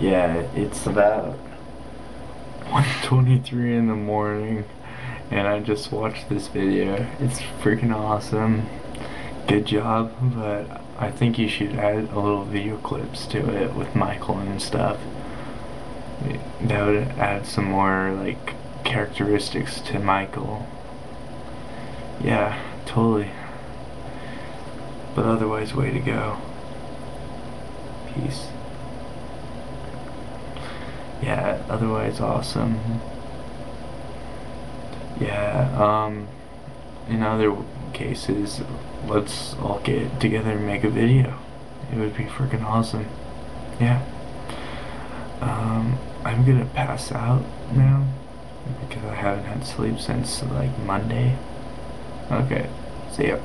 Yeah, it's about 1.23 in the morning and I just watched this video. It's freaking awesome. Good job, but I think you should add a little video clips to it with Michael and stuff. That would add some more like characteristics to Michael. Yeah, totally. But otherwise, way to go. Peace. Yeah, otherwise awesome. Yeah, um, in other cases, let's all get together and make a video. It would be freaking awesome. Yeah. Um, I'm gonna pass out now because I haven't had sleep since like Monday. Okay, see ya.